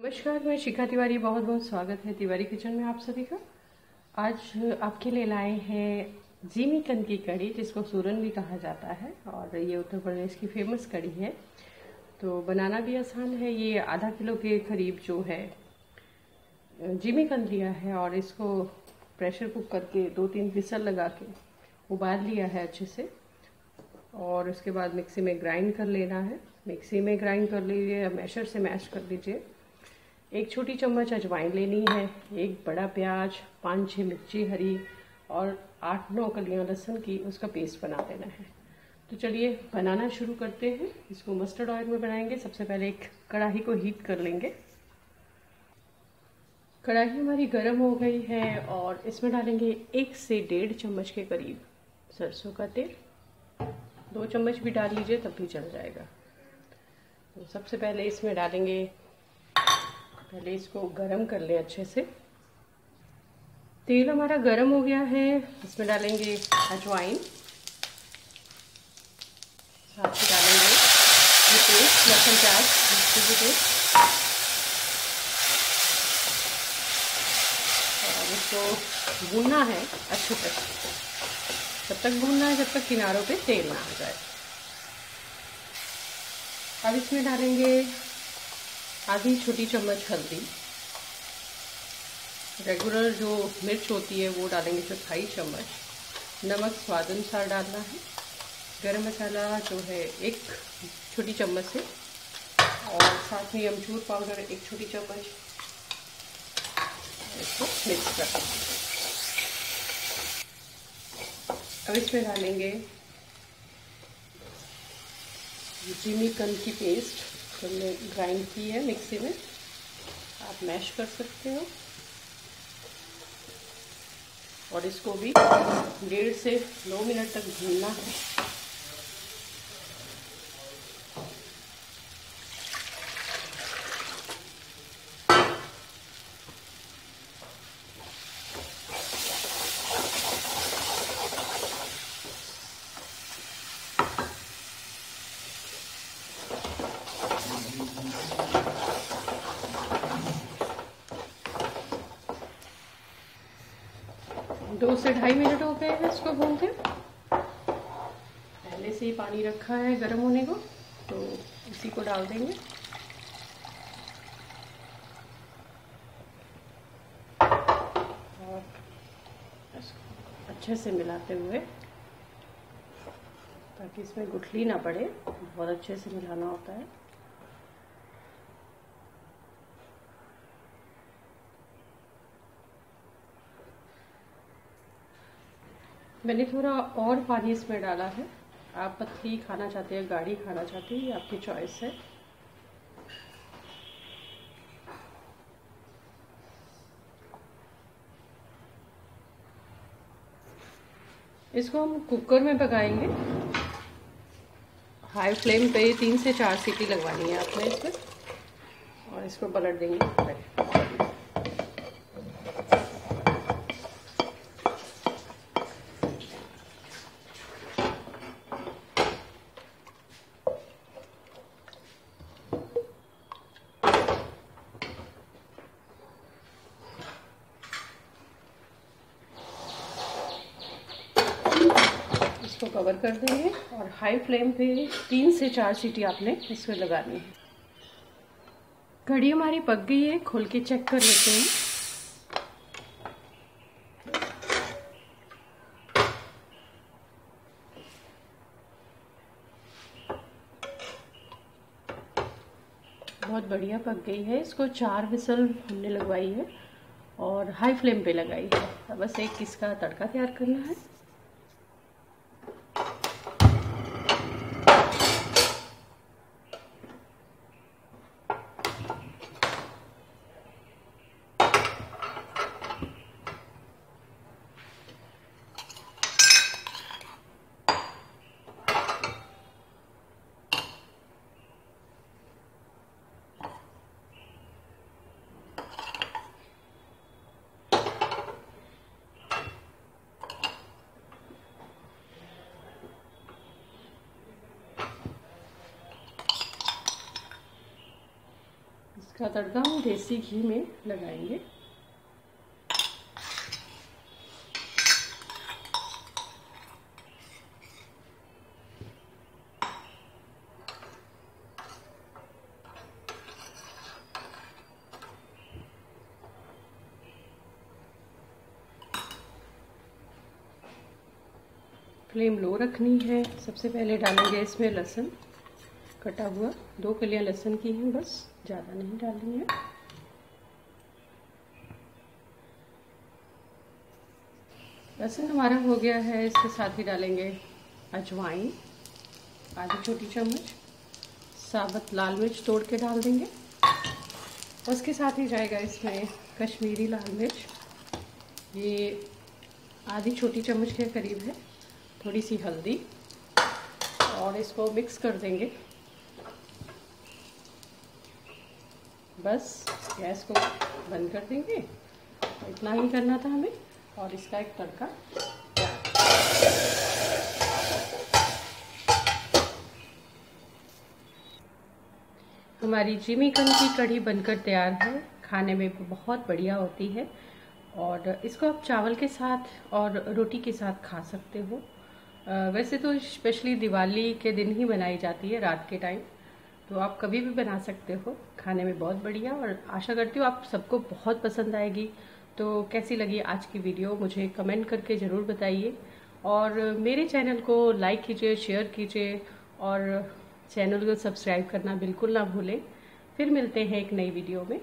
नमस्कार, मैं शिखा तिवारी, बहुत बहुत स्वागत है तिवारी किचन में आप सभी का। आज आपके लिए लाए हैं जीमी कंद की कड़ी जिसको सूरन भी कहा जाता है, और ये उत्तर प्रदेश की फ़ेमस कड़ी है। तो बनाना भी आसान है, ये आधा किलो के करीब जो है, जीमी कंद लिया है, और इसको प्रेशर कुक करके दो तीन विसल लगा के उबाल लिया है अच्छे से, और उसके बाद मिक्सी में ग्राइंड कर लेना है। मिक्सी में ग्राइंड कर लीजिए मैशर से मैश कर लीजिए। एक छोटी चम्मच अजवाइन लेनी है, एक बड़ा प्याज, पाँच छः मिर्ची हरी और आठ नौ कलियाँ लहसुन की उसका पेस्ट बना देना है। तो चलिए बनाना शुरू करते हैं। इसको मस्टर्ड ऑयल में बनाएँगे। सबसे पहले एक कढ़ाई को हीट कर लेंगे। कढ़ाई हमारी गर्म हो गई है और इसमें डालेंगे एक से डेढ़ चम्मच के करीब सरसों का तेल। दो चम्मच भी डाल लीजिए तब भी चल जाएगा। तो सबसे पहले इसमें डालेंगे पहले इसको गरम कर ले अच्छे से। तेल हमारा गरम हो गया है। इसमें डालेंगे अजवाइन। साथ ही डालेंगे लहसुन प्याज, मिर्ची पेस्ट और इसको भूनना है अच्छे तक। जब तक भूनना है, जब तक किनारों पे तेल ना आ जाए। अब इसमें डालेंगे आधी छोटी चम्मच हल्दी। रेगुलर जो मिर्च होती है, वो डालेंगे चौथाई चम्मच। नमक स्वाद अनुसार डालना है। गरम मसाला जो है, एक छोटी चम्मच से। और साथ में अमचूर पाउडर, एक छोटी चम्मच। इसको मिक्स कर अब इसमें डालेंगे जिमी कंद की पेस्ट हमने ग्राइंड की है मिक्सी में। आप मैश कर सकते हो। और इसको भी डेढ़ से दो मिनट तक भूनना है। दो से ढाई मिनट हो गए हैं इसको भूनते। पहले से ही पानी रखा है गर्म होने को तो इसी को डाल देंगे। और अच्छे से मिलाते हुए, ताकि इसमें गुठली ना पड़े, बहुत अच्छे से मिलाना होता है। मैंने थोड़ा और पानी इसमें डाला है। आप पतली खाना चाहते हैं, गाढ़ी खाना चाहते हैं, ये आपकी चॉइस है। इसको हम कुकर में पकाएँगे। हाई फ्लेम पे तीन से चार सीटी लगवानी है आपने इसमें। और इसको पलट देंगे। इसको कवर कर देंगे और हाई फ्लेम पे तीन से चार सीटी आपने इसमें लगानी है। कढ़ी हमारी पक गई है, खोल के चेक कर लेते हैं। बहुत बढ़िया पक गई है, इसको चार विसल हमने लगवाई है और हाई फ्लेम पे लगाई है। बस एक इसका तड़का तैयार करना है। इसका तड़का हम देसी घी में लगाएँगे। फ्लेम लो रखनी है। सबसे पहले डालेंगे इसमें लहसुन। कटा हुआ। दो कलियाँ लहसुन की हैं बस, ज़्यादा नहीं डालनी है। लहसुन हमारा हो गया है, इसके साथ ही डालेंगे अजवाइन, आधी छोटी चम्मच, साबुत लाल मिर्च तोड़ के डाल देंगे। उसके साथ ही जाएगा इसमें कश्मीरी लाल मिर्च। ये आधी छोटी चम्मच के करीब है, थोड़ी सी हल्दी। और इसको मिक्स कर देंगे। बस गैस को बंद कर देंगे। इतना ही करना था हमें, और इसका एक तड़का। हमारी जिमीकन की कढ़ी बनकर तैयार है। खाने में बहुत बढ़िया होती है, और इसको आप चावल के साथ और रोटी के साथ खा सकते हो। वैसे तो स्पेशली दिवाली के दिन ही बनाई जाती है, रात के टाइम। तो आप कभी भी बना सकते हो। खाने में बहुत बढ़िया और आशा करती हूँ आप सबको बहुत पसंद आएगी। तो कैसी लगी आज की वीडियो, मुझे कमेंट करके ज़रूर बताइए। और मेरे चैनल को लाइक कीजिए, शेयर कीजिए और चैनल को सब्सक्राइब करना बिल्कुल ना भूलें। फिर मिलते हैं एक नई वीडियो में।